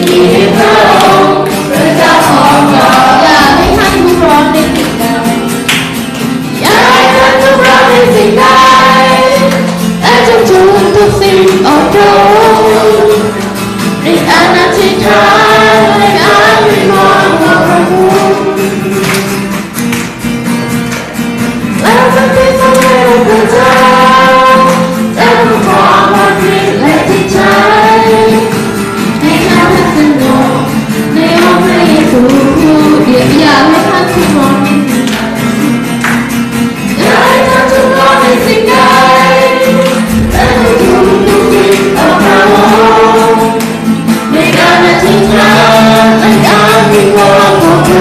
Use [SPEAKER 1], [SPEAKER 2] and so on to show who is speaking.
[SPEAKER 1] Give